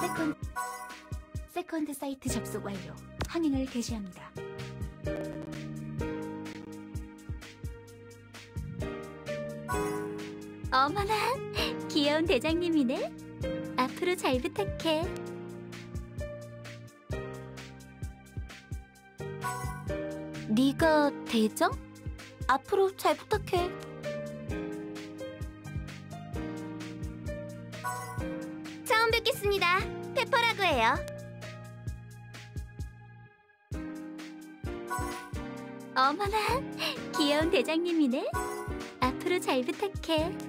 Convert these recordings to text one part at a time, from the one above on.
second second sight 접속 완료. 항행을 개시합니다. 어머나, 귀여운 대장님이네. 앞으로 잘 부탁해. 네가 대장? 앞으로 잘 부탁해. 해요. 어머나, 귀여운 대장님이네. 앞으로 잘 부탁해.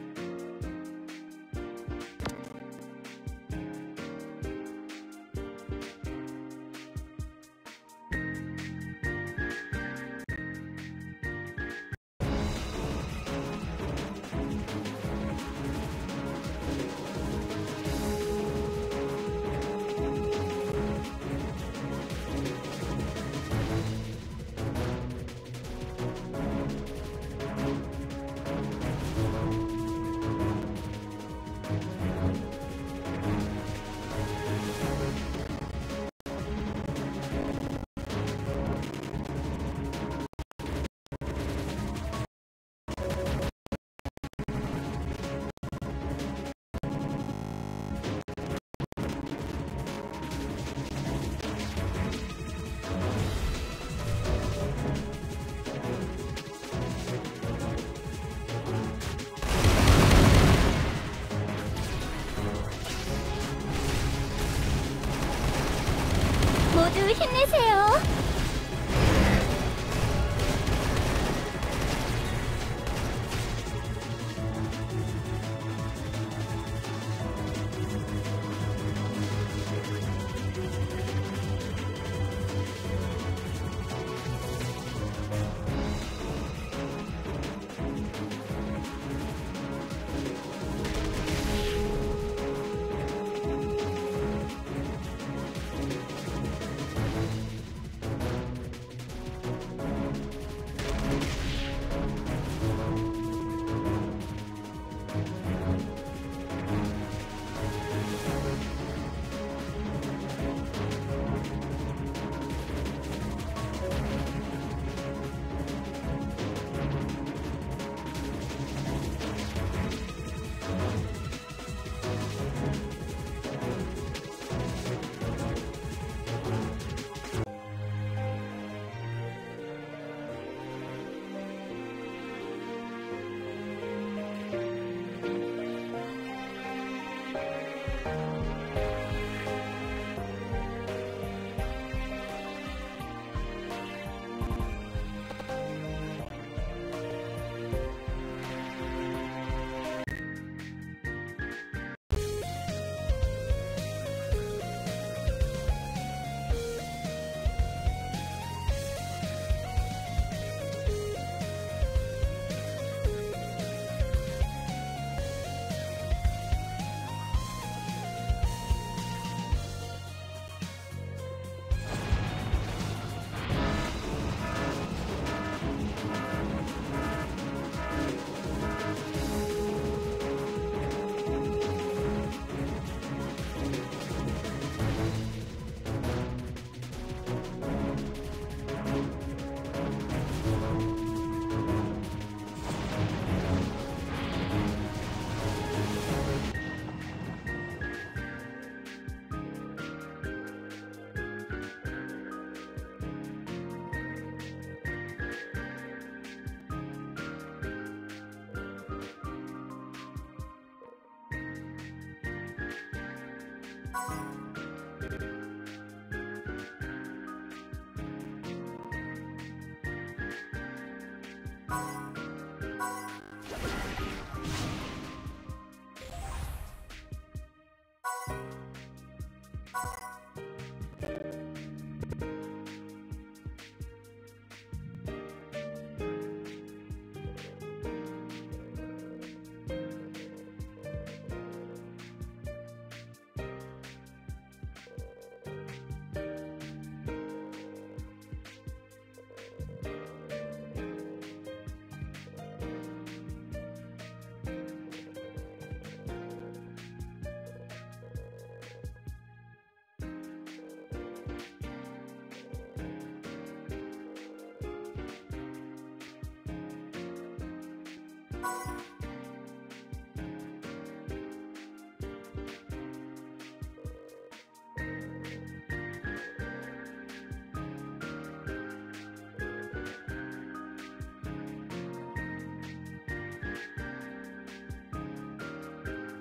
you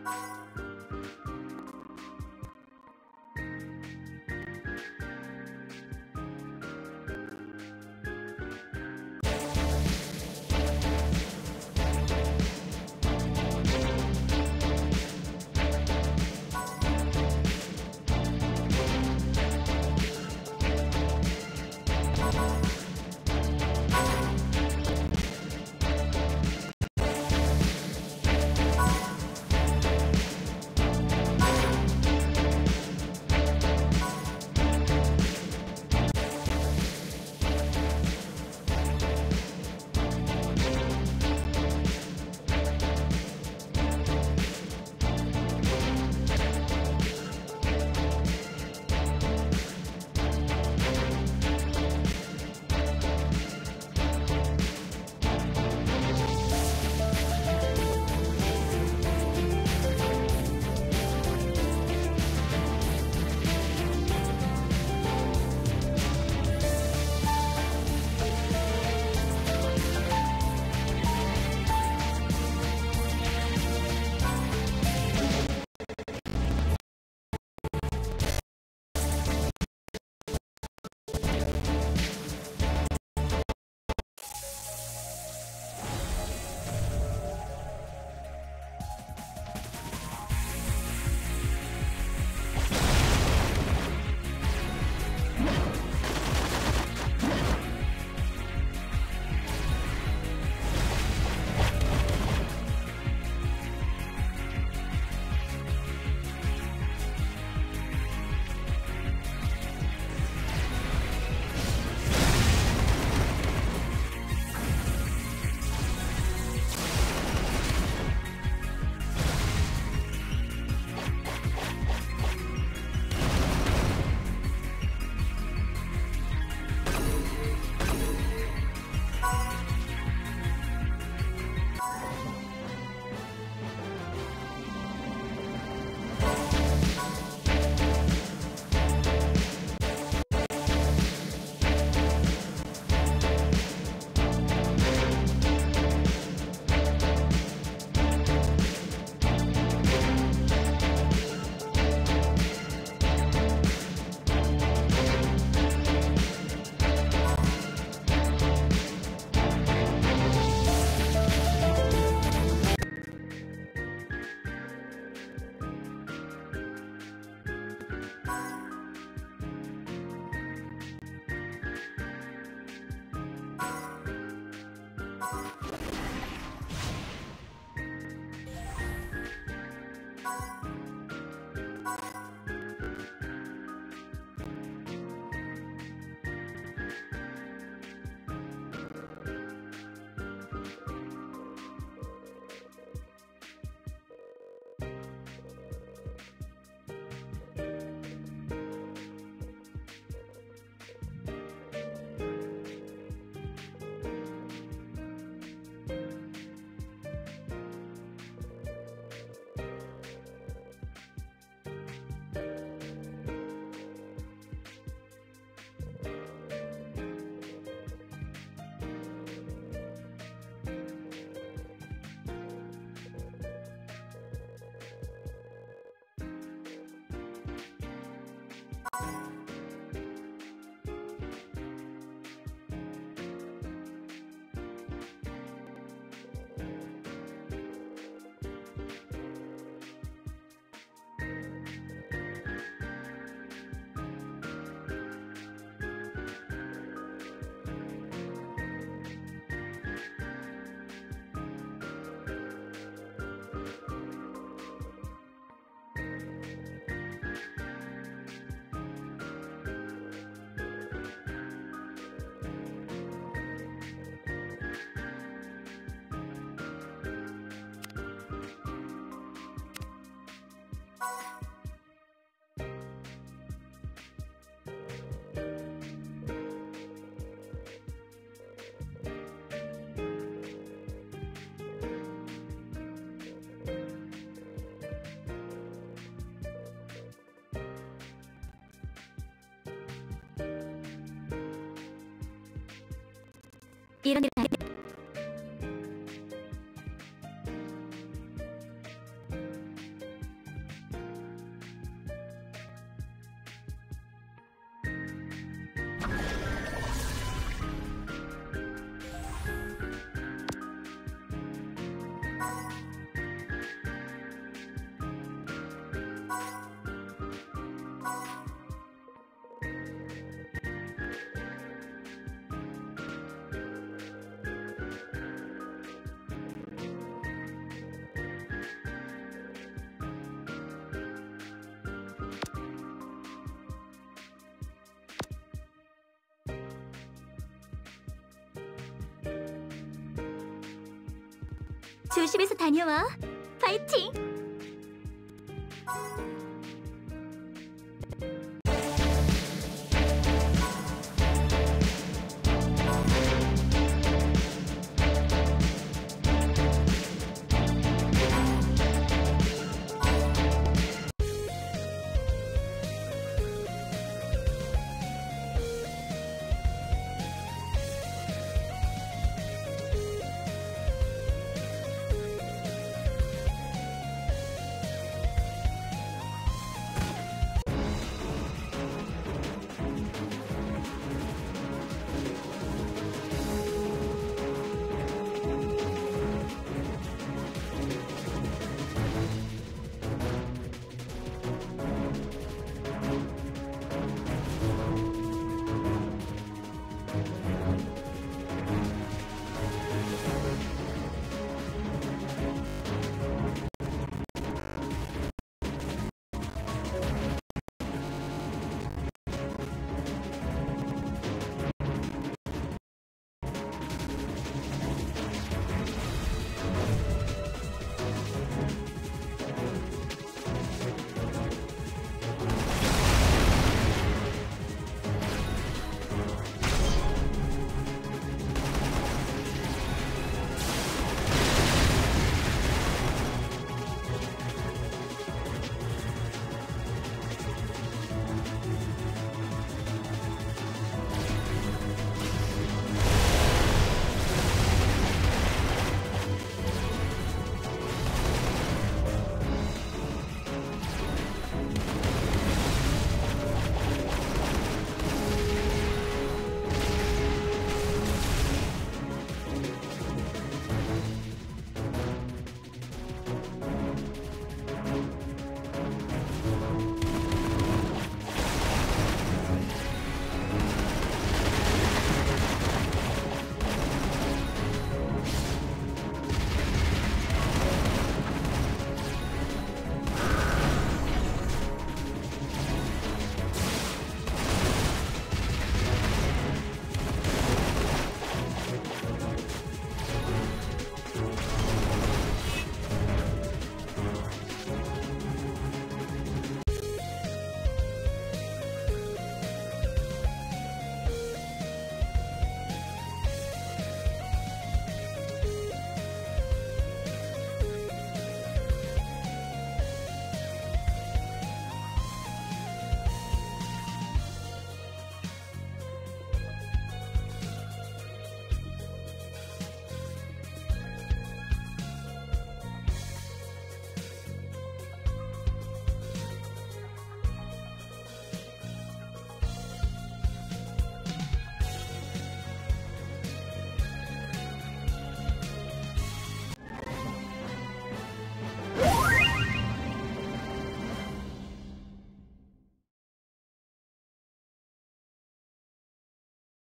you Bye. いらね 조심해서 다녀와. 파이팅!